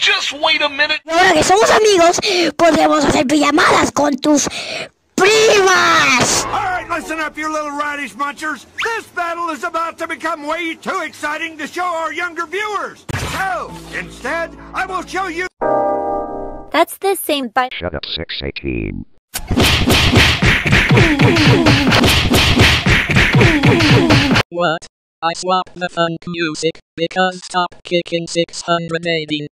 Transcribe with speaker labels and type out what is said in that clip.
Speaker 1: Just wait a minute.
Speaker 2: Ahora que somos amigos, podemos hacer pijamadas con tus primas.
Speaker 3: All right, listen up, you little radish munchers. This battle is about to become way too exciting to show our younger viewers. So, instead, I will show you.
Speaker 4: That's the same but
Speaker 5: Shut up 618.
Speaker 6: What? I swapped the funk music because Top Kicking 618